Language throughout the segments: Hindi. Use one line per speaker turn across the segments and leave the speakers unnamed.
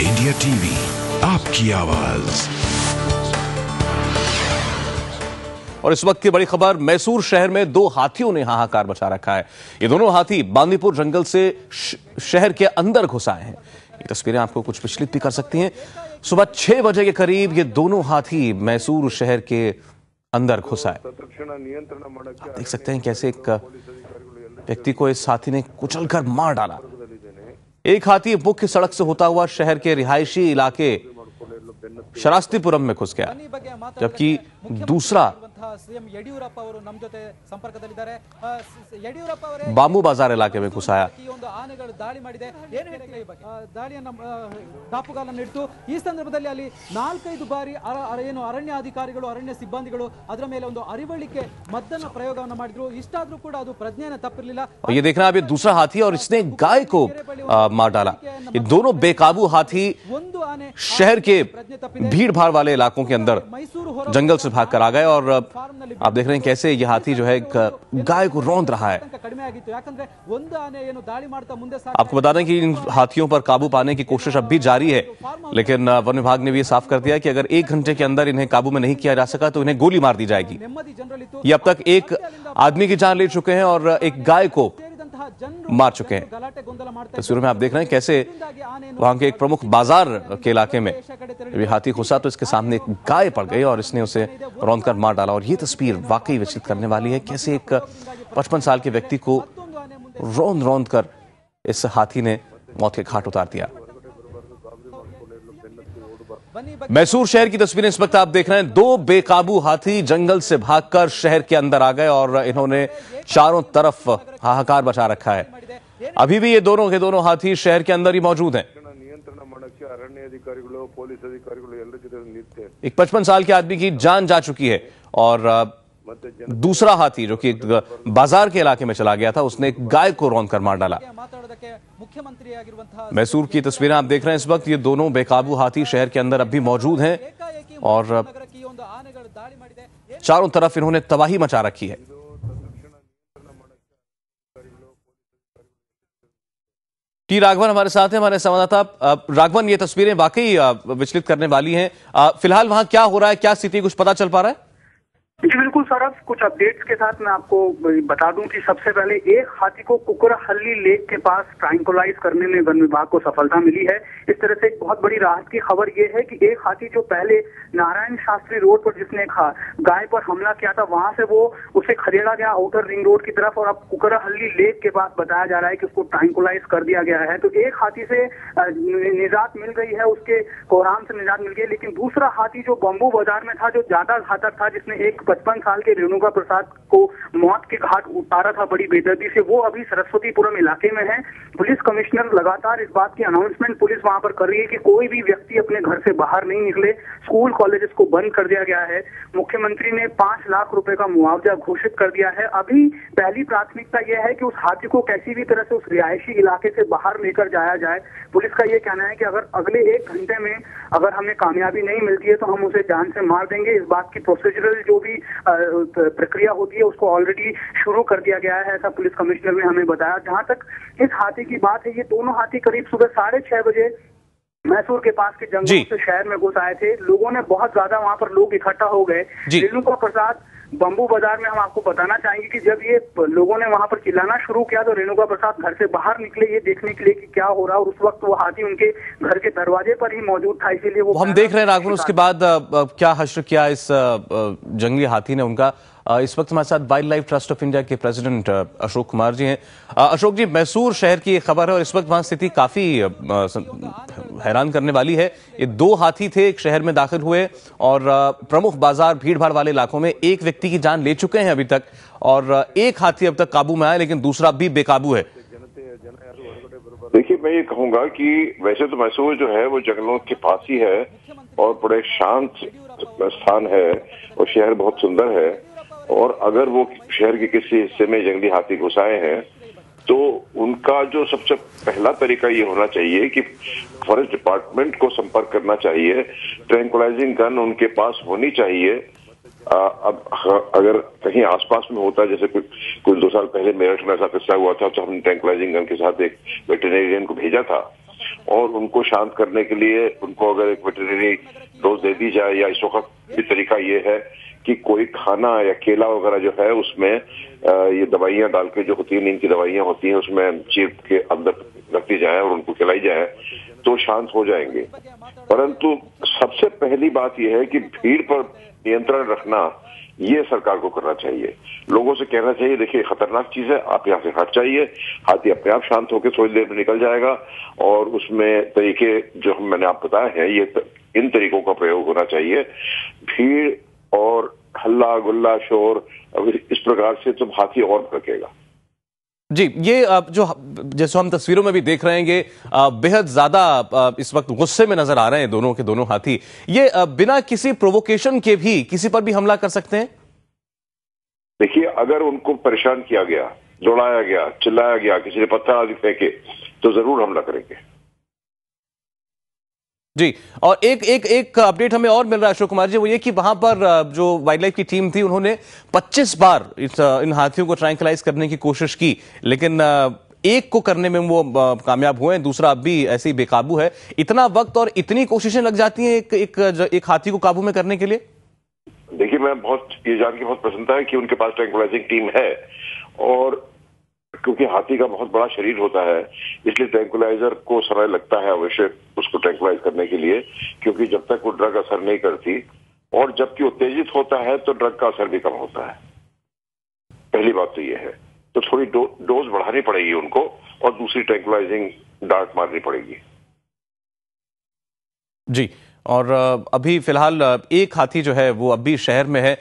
इंडिया टीवी, आपकी आवाज़।
और इस वक्त की बड़ी खबर, मैसूर शहर में दो हाथियों ने हाहाकार मचा रखा है। ये दोनों हाथी बांदीपुर जंगल से शहर के अंदर घुस आए हैं। ये तस्वीरें आपको कुछ विचलित भी कर सकती हैं। सुबह छह बजे के करीब ये दोनों हाथी मैसूर शहर के अंदर घुस आए देख सकते हैं कैसे एक व्यक्ति को इस हाथी ने कुचल कर मार डाला। एक हाथी मुख्य सड़क से होता हुआ शहर के रिहायशी इलाके शरास्तीपुरम में घुस गया जबकि दूसरा
ಸಿಎಂ ಯಡಿಯೂರಪ್ಪ ಅವರು ನಮ್ಮ ಜೊತೆ ಸಂಪರ್ಕದಲ್ಲಿದ್ದಾರೆ ಆ, ಸ- ಸ- ಯಡಿಯೂರಪ್ಪ ಅವರೇ
बामू बाजार इलाके में घुस आया
ಈ ಒಂದು ಆನೆಗಳು ದಾಳಿ ಮಾಡಿದೆ ಏನು ಹೇಳ್ತೀರಾ ಈ ಬಗ್ಗೆ ಆ, ದಾಳಿಯನ್ನ ಆ, ದಾಪುಗಾಲನ್ನು ಇಟ್ಟು ಈ ಸಂದರ್ಭದಲ್ಲಿ ಅಲ್ಲಿ ನಾಲ್ಕೈದು ಬಾರಿ ಅರ- ಅರ- ಏನು ಅರಣ್ಯ ಅಧಿಕಾರಿಗಳು ಅರಣ್ಯ ಸಿಬ್ಬಂದಿಗಳು ಅದರ ಮೇಲೆ ಒಂದು ಅರಿವಳಿಕೆ ಮದ್ದನ್ನ ಪ್ರಯೋಗವನ್ನು ಮಾಡಿದ್ರು ಇಷ್ಟಾದ್ರೂ ಕೂಡ ಅದು ಪ್ರಜ್ಞೆನ ತಪ್ಪಿರಲಿಲ್ಲ
और ये देखना अब ये दूसरा हाथी और इसने गाय को आ, मार डाला ये दोनों बेकाबू हाथी
ಒಂದು ಆನೆ
शहर के
ಪ್ರಜ್ಞೆ ತಪ್ಪಿದೆ
भीड़ भाड़ वाले इलाकों के अंदर
ಮೈಸೂರು ಹೊರ
जंगल से भागकर आ गए और आप देख रहे हैं कैसे ये हाथी जो है गाय को रोंद रहा है। आपको बता दें कि इन हाथियों पर काबू पाने की कोशिश अब भी जारी है, लेकिन वन विभाग ने भी साफ़ कर दिया कि अगर एक घंटे के अंदर इन्हें काबू में नहीं किया जा सका तो इन्हें गोली मार दी जाएगी। ये अब तक एक आदमी की जान ले चुके हैं और एक गाय को मार चुके हैं। तस्वीरों में आप देख रहे हैं कैसे वहाँ के एक प्रमुख बाज़ार के इलाके में हाथी घुसा तो इसके सामने एक गाय पड़ गई और इसने उसे रौंद कर मार डाला। और ये तस्वीर वाकई विचलित करने वाली है। कैसे एक पचपन साल के व्यक्ति को रौंद रौंद कर इस हाथी ने मौत के घाट उतार दिया। मैसूर शहर की तस्वीरें इस वक्त आप देख रहे हैं। दो बेकाबू हाथी जंगल से भागकर शहर के अंदर आ गए और इन्होंने चारों तरफ़ हाहाकार बचा रखा है। अभी भी ये दोनों के दोनों हाथी शहर के अंदर ही मौजूद हैं।
पुलिस
एक पचपन साल के आदमी की जान जा चुकी है और दूसरा हाथी जो कि बाज़ार के इलाके में चला गया था उसने एक गाय को रौंद कर मार डाला। मैसूर की तस्वीरें आप देख रहे हैं। इस वक्त ये दोनों बेकाबू हाथी शहर के अंदर अब भी मौजूद हैं और चारों तरफ़ इन्होंने तबाही मचा रखी है। टी राघवन हमारे साथ हैं हमारे संवाददाता। राघवन ये तस्वीरें वाकई विचलित करने वाली हैं। फ़िलहाल वहाँ क्या हो रहा है? क्या स्थिति कुछ पता चल पा रहा है?
जी, बिल्कुल सौरभ कुछ अपडेट्स के साथ मैं आपको बता दूँ कि सबसे पहले एक हाथी को कुकरहल्ली लेक के पास ट्रांकुलाइज करने में वन विभाग को सफलता मिली है। इस तरह से एक बहुत बड़ी राहत की खबर ये है कि एक हाथी जो पहले नारायण शास्त्री रोड पर जिसने गाय पर हमला किया था, वहाँ से वो, उसे खदेड़ा गया आउटर रिंग रोड की तरफ़ और अब कुकरहल्ली लेक के पास बताया जा रहा है कि उसको ट्रांकुलाइज कर दिया गया है। तो एक हाथी से निजात मिल गई है, उसके कोहराम से निजात मिल गई लेकिन दूसरा हाथी जो बम्बू बाज़ार में था, जो ज़्यादा घातक था, जिसने एक पचपन साल के रेणुका प्रसाद को मौत के घाट उतारा था बड़ी बेदर्दी से। वो अभी सरस्वतीपुरम इलाके में है। पुलिस कमिश्नर लगातार इस बात की अनाउंसमेंट पुलिस वहाँ पर कर रही है कि कोई भी व्यक्ति अपने घर से बाहर नहीं निकले। स्कूल कॉलेजेस को बंद कर दिया गया है। मुख्यमंत्री ने पाँच लाख रुपए का मुआवजा घोषित कर दिया है। अभी पहली प्राथमिकता यह है कि उस हाथी को किसी भी तरह से उस रिहायशी इलाके से बाहर लेकर जाया जाए। पुलिस का ये कहना है कि अगर अगले एक घंटे में अगर हमें कामयाबी नहीं मिलती है तो हम उसे जान से मार देंगे। इस बात की प्रोसीजरल जो भी प्रक्रिया होती है उसको ऑलरेडी शुरू कर दिया गया है ऐसा पुलिस कमिश्नर ने हमें बताया। जहाँ तक इस हाथी की बात है ये दोनों हाथी करीब सुबह साढ़े छह बजे मैसूर के पास के जंगल से शहर में घुस आए थे। लोगों ने बहुत ज़्यादा वहाँ पर लोग इकट्ठा हो गए। रेणुका प्रसाद बम्बू बाज़ार में हम आपको बताना चाहेंगे कि जब ये लोगों ने वहाँ पर चिल्लाना शुरू किया तो रेणुका प्रसाद घर से बाहर निकले ये देखने के लिए कि क्या हो रहा है और उस वक्त वो हाथी उनके घर के दरवाजे पर ही मौजूद था इसीलिए वो
हम देख रहे हैं राघवन उसके बाद क्या हश्र किया इस जंगली हाथी ने उनका? इस वक्त हमारे साथ wildlife trust of India के प्रेसिडेंट अशोक कुमार जी हैं। अशोक जी, मैसूर शहर की ये खबर है और इस वक्त वहाँ स्थिति काफ़ी हैरान करने वाली है। ये दो हाथी थे, एक शहर में दाखिल हुए और प्रमुख बाज़ार भीड़ भाड़ वाले इलाकों में एक व्यक्ति की जान ले चुके हैं अभी तक और एक हाथी अब तक काबू में आया लेकिन दूसरा भी बेकाबू है।
देखिए, मैं ये कहूँगा कि वैसे तो मैसूर जो है, वो जंगलों के पास ही है और बड़े शांत स्थान है और शहर बहुत सुंदर है। और अगर वो शहर के किसी हिस्से में जंगली हाथी घुसाए हैं तो उनका जो सबसे पहला तरीका ये होना चाहिए कि फॉरेस्ट डिपार्टमेंट को संपर्क करना चाहिए। ट्रैंकुलाइजिंग गन उनके पास होनी चाहिए। आ, अब अगर कहीं आसपास में होता जैसे कुछ कुछ दो साल पहले मेरठ में ऐसा किस्सा हुआ था तो हमने ट्रैंकुलाइजिंग गन के साथ एक वेटरनेरियन को भेजा था। और उनको शांत करने के लिए उनको अगर एक वेटरनरी डोज दे दी जाए, या इस वक्त भी तरीका ये है कि कोई खाना या केला वगैरह जो है उसमें ये दवाइयाँ डाल के जो होती है नींद की दवाइयाँ होती हैं, उसमें चीप के अंदर रखी जाए और उनको खिलाई जाए तो शांत हो जाएँगे। परंतु सबसे पहली बात यह है कि भीड़ पर नियंत्रण रखना ये सरकार को करना चाहिए। लोगों से कहना चाहिए, देखिए, खतरनाक चीज़ है, आप यहाँ से हट जाइए, हाथी अपने आप शांत होकर थोड़ी देर में निकल जाएगा और उसमें तरीके जो हम मैंने आप बताए हैं, ये इन तरीकों का प्रयोग होना चाहिए। भीड़ और हल्ला, गुल्ला, शोर इस प्रकार से तो हाथी और भड़केगा।
जी, ये जो जैसे हम तस्वीरों में भी देख रहे हैं बेहद ज़्यादा इस वक्त गुस्से में नज़र आ रहे हैं दोनों के दोनों हाथी। ये बिना किसी प्रोवोकेशन के भी किसी पर भी हमला कर सकते हैं?
देखिए, अगर उनको परेशान किया गया जोड़ाया गया, चिल्लाया गया, किसी ने पत्थर आदि फेंके तो ज़रूर हमला करेंगे।
जी, और एक एक एक अपडेट हमें और मिल रहा है अशोक कुमार जी, वो ये कि वहाँ पर जो वाइल्ड लाइफ की टीम थी, उन्होंने 25 बार इन हाथियों को ट्रैंकलाइज करने की कोशिश की, लेकिन एक को करने में वो कामयाब हुए हैं, दूसरा अब भी ऐसे ही बेकाबू है। इतना वक्त और इतनी कोशिशें लग जाती हैं एक एक एक हाथी को काबू में करने के लिए?
देखिए, मैं बहुत, ये जान के बहुत प्रसन्नता है कि उनके पास ट्रैंकुलाइजिंग टीम है, और क्योंकि हाथी का बहुत बड़ा शरीर होता है इसलिए ट्रैंकुलाइजर को समय लगता है अवश्य उसको ट्रैंकुलाइज करने के लिए क्योंकि जब तक वो ड्रग असर नहीं करती और जबकि उत्तेजित होता है तो ड्रग का असर भी कम होता है। पहली बात तो ये है। तो थोड़ी डो, डोज बढ़ानी पड़ेगी उनको और दूसरी ट्रैंकुलाइजिंग डार्ट मारनी पड़ेगी।
जी। और अभी फ़िलहाल एक हाथी जो है, वो अभी शहर में है।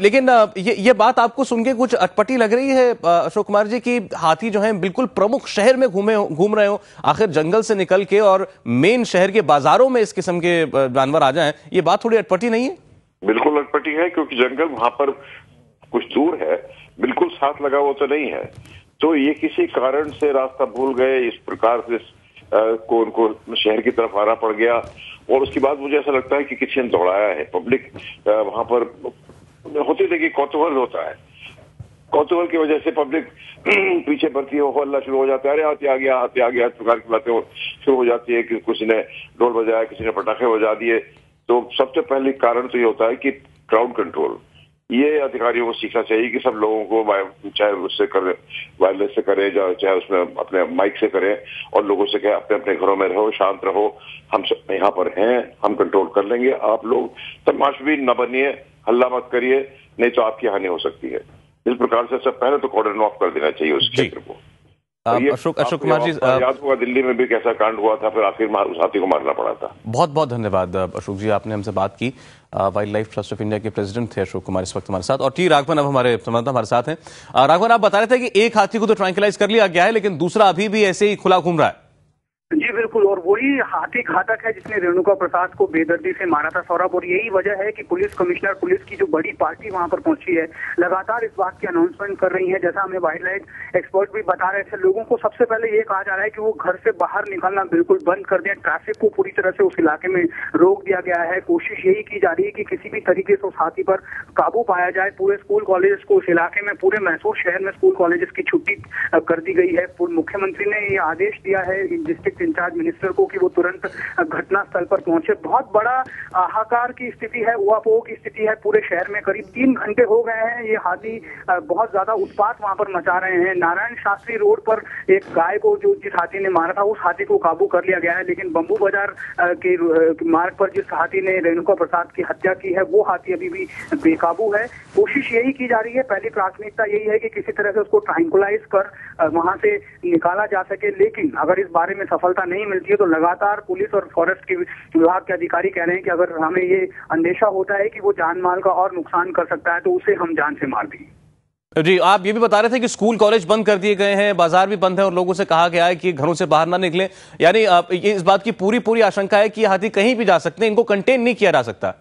लेकिन ये ये बात आपको सुन के कुछ अटपटी लग रही है अशोक कुमार जी, कि हाथी जो है, बिल्कुल प्रमुख शहर में घूमे, घूम रहे हो, आखिर जंगल से निकल के और मेन शहर के बाजारों में इस किस्म के जानवर आ जाए, ये बात थोड़ी अटपटी नहीं है?
बिल्कुल अटपटी है, क्योंकि जंगल वहाँ पर कुछ दूर है, बिल्कुल साथ लगा हुआ तो नहीं है। तो ये किसी कारण से रास्ता भूल गए, इस प्रकार से को उनको शहर की तरफ़ आना पड़ गया। और उसके बाद मुझे ऐसा लगता है कि किसी ने दौड़ाया है पब्लिक वहाँ पर होती देखिए कौतूहल होता है। कौतूहल की वजह से पब्लिक पीछे बढ़ती है हल्ला शुरू हो जाता है, अरे, हाथी आ गया, हाथी आ गया, इस प्रकार की बातें शुरू हो जाती है कि किसी ने ढोल बजाया, किसी ने पटाखे बजा दिए। तो सबसे पहले कारण तो ये होता है कि क्राउड कंट्रोल ये अधिकारियों को सीखना चाहिए कि सब लोगों को चाहे उससे करे वायरलेस से करें या चाहे उसमें अपने माइक से करें और लोगों से कहें अपने अपने घरों में रहो शांत रहो हम सब यहाँ पर हैं हम कंट्रोल कर लेंगे आप लोग तमाश भी न बनिए हल्ला मत करिए नहीं तो आपकी हानि हो सकती है। इस प्रकार से सब पहले तो कॉर्डन ऑफ़ कर देना चाहिए उस क्षेत्र को।
अशोक अशोक कुमार जी
याद- हुआ दिल्ली में भी कैसा कांड हुआ था फिर आखिर उस हाथी को मारना पड़ा था।
बहुत बहुत धन्यवाद अशोक जी आपने हमसे बात की। Wildlife trust of India के प्रेसिडेंट थे अशोक कुमार इस वक्त हमारे साथ। और टी राघवन अब हमारे हमारे साथ हैं। राघवन आप बता रहे थे कि एक हाथी को तो ट्रैंकलाइज कर लिया गया है लेकिन दूसरा अभी भी ऐसे ही खुला घूम रहा है।
जी बिल्कुल, और वही हाथी घातक है जिसने रेणुका प्रसाद को बेदर्दी से मारा था सौरभ, और यही वजह है कि पुलिस कमिश्नर, पुलिस की जो बड़ी पार्टी वहाँ पर पहुँची है, लगातार इस बात की अनाउंसमेंट कर रही है। जैसा हमें वाइल्ड लाइफ एक्सपर्ट भी बता रहे थे, लोगों को सबसे पहले ये कहा जा रहा है कि वो घर से बाहर निकलना बिल्कुल बंद कर दें। ट्रैफ़िक को पूरी तरह से उस इलाके में रोक दिया गया है। कोशिश यही की जा रही है कि किसी भी तरीके से उस हाथी पर काबू पाया जाए। पूरे स्कूल कॉलेज को उस इलाके में, पूरे मैसूर शहर में स्कूल कॉलेजेस की छुट्टी कर दी गई है। मुख्यमंत्री ने ये आदेश दिया है। डिस्ट्रिक्ट इंचार्ज मिनिस्टर को कि वो तुरंत घटना स्थल पर पहुँचे। बहुत बड़ा हाहाकार की स्थिति है उहापोह की स्थिति है। पूरे शहर में करीब तीन घंटे हो गए हैं। ये हाथी बहुत ज़्यादा उत्पात वहाँ पर मचा रहे हैं। नारायण शास्त्री रोड पर एक गाय को जो जिस हाथी ने मारा था, उस हाथी को काबू कर लिया गया है। लेकिन बम्बू बाज़ार के मार्ग पर जिस हाथी ने रेणुका प्रसाद की हत्या की है, वो हाथी अभी भी बेकाबू है। कोशिश यही की जा रही है। पहली प्राथमिकता यही है कि किसी तरह से उसको ट्रांकुलाइज कर वहाँ से निकाला जा सके। लेकिन अगर इस बारे में सफलता नहीं मिलती है तो लगातार पुलिस और फॉरेस्ट के विभाग के अधिकारी कह रहे हैं कि अगर हमें ये अंदेशा होता है कि वो जान माल का और नुकसान कर सकता है तो उसे हम जान से मार देंगे।
जी आप ये भी बता रहे थे कि स्कूल कॉलेज बंद कर दिए गए हैं बाज़ार भी बंद है और लोगों से कहा गया है कि घरों से बाहर ना निकलें। यानी ये इस बात की पूरी पूरी आशंका है कि हाथी कहीं भी जा सकते हैं इनको कंटेन नहीं किया जा सकता।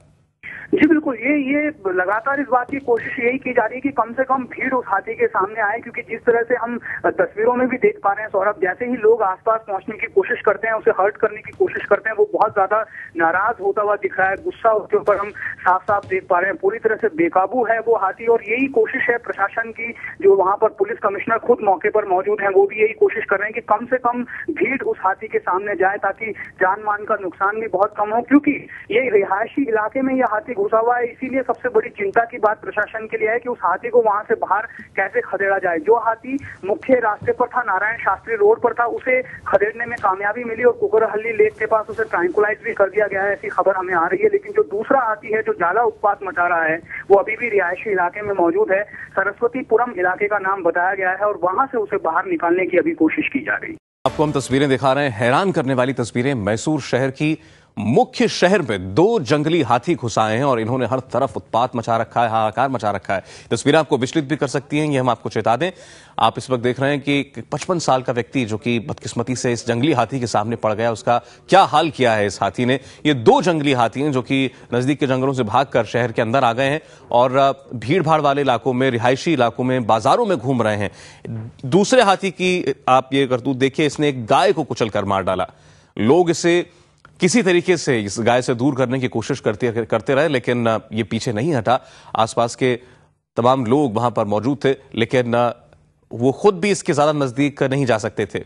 जी बिल्कुल। बिल्कुल, ये ये लगातार इस बात की कोशिश यही की जा रही है कि कम से कम भीड़ उस हाथी के सामने आए, क्योंकि जिस तरह से हम तस्वीरों में भी देख पा रहे हैं, सौरभ, जैसे ही लोग आसपास पहुँचने की कोशिश करते हैं, उसे हर्ट करने की कोशिश करते हैं, वो बहुत ज़्यादा नाराज़ होता हुआ दिख रहा है, गुस्सा उसके ऊपर हम साफ़ साफ़ देख पा रहे हैं, पूरी तरह से बेकाबू है वो हाथी, और यही कोशिश है प्रशासन की, जो वहाँ पर पुलिस कमिश्नर खुद मौके पर मौजूद हैं, वो भी यही कोशिश कर रहे हैं कि कम से कम भीड़ उस हाथी के सामने जाए, ताकि जान मान का नुकसान भी बहुत कम हो, क्योंकि ये रिहायशी इलाके में यह हाथी घुसा हुआ है, इसीलिए सबसे बड़ी चिंता की बात प्रशासन के लिए है कि उस हाथी को वहाँ से बाहर कैसे खदेड़ा जाए। जो हाथी मुख्य रास्ते पर था, नारायण शास्त्री रोड पर था, उसे खदेड़ने में कामयाबी मिली और कुकरहल्ली लेक के पास उसे ट्रांकुलाइज भी कर दिया गया है, ऐसी खबर हमें आ रही है। लेकिन जो दूसरा हाथी है, जो ज़्यादा उत्पात मचा रहा है, वो अभी भी रिहायशी इलाके में मौजूद है। सरस्वतीपुरम इलाके का नाम बताया गया है और वहाँ से उसे बाहर निकालने की अभी कोशिश की जा रही
आपको हम तस्वीरें दिखा रहे हैं। हैरान करने वाली तस्वीरें मैसूर शहर की मुख्य शहर में दो जंगली हाथी घुसाए हैं और इन्होंने हर तरफ़ उत्पात मचा रखा है, हाहाकार मचा रखा है। तस्वीरें आपको विचलित भी कर सकती हैं, ये हम आपको चेता दें। आप इस वक्त देख रहे हैं कि पचपन साल का व्यक्ति जो कि बदकिस्मती से इस जंगली हाथी के सामने पड़ गया, उसका क्या हाल किया है इस हाथी ने? ये दो जंगली हाथी हैं जो कि नज़दीक के जंगलों से भागकर शहर के अंदर आ गए हैं और भीड़ भाड़ वाले इलाकों में, रिहायशी इलाकों में, बाजारों में घूम रहे हैं। दूसरे हाथी की, आप ये करतूत देखिए, इसने एक गाय को कुचल कर मार डाला। लोग इसे किसी तरीके से इस गाय से दूर करने की कोशिश करते करते रहे, लेकिन ये पीछे नहीं हटा। आसपास के तमाम लोग वहाँ पर मौजूद थे, लेकिन वो खुद भी इसके ज़्यादा नज़दीक नहीं जा सकते थे।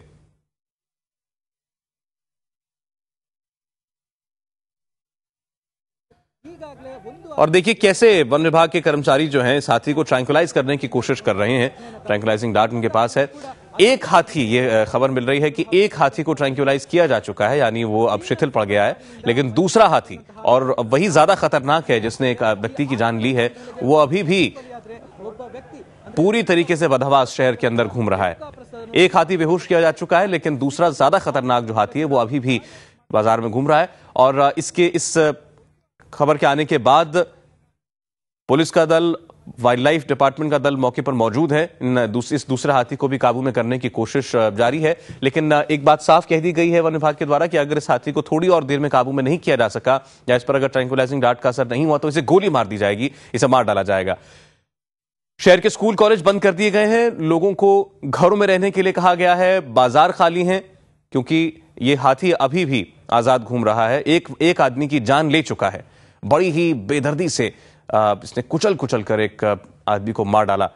और देखिए कैसे वन विभाग के कर्मचारी जो हैं इस हाथी को ट्रैंकुलाइज करने की कोशिश कर रहे हैं। ट्रैंकुलाइजिंग डार्ट उनके पास है। एक हाथी, ये खबर मिल रही है कि एक हाथी को ट्रैंक्यूलाइज किया जा चुका है, यानी वो अब शिथिल पड़ गया है। लेकिन दूसरा हाथी, और वही ज़्यादा खतरनाक है, जिसने एक व्यक्ति की जान ली है, वो अभी भी पूरी तरीके से बदहवास शहर के अंदर घूम रहा है। एक हाथी बेहोश किया जा चुका है, लेकिन दूसरा ज़्यादा खतरनाक जो हाथी है, वो अभी भी बाज़ार में घूम रहा है। और इसके इस खबर के आने के बाद पुलिस का दल वाइल्ड लाइफ डिपार्टमेंट का दल मौके पर मौजूद है। इस दूसरे हाथी को भी काबू में करने की कोशिश जारी है। लेकिन एक बात साफ़ कह दी गई है वन विभाग के द्वारा कि अगर इस हाथी को थोड़ी और देर में काबू में नहीं किया जा सका, या इस पर अगर ट्रैंकुलाइजिंग डाट का असर नहीं हुआ तो इसे गोली मार दी जाएगी, इसे मार डाला जाएगा। शहर के स्कूल, कॉलेज बंद कर दिए गए हैं। लोगों को घरों में रहने के लिए कहा गया है। बाज़ार खाली हैं, क्योंकि ये हाथी अभी भी आज़ाद घूम रहा है। एक एक आदमी की जान ले चुका है। बड़ी ही बेदर्दी से इसने कुचल कुचल कर एक आदमी को मार डाला।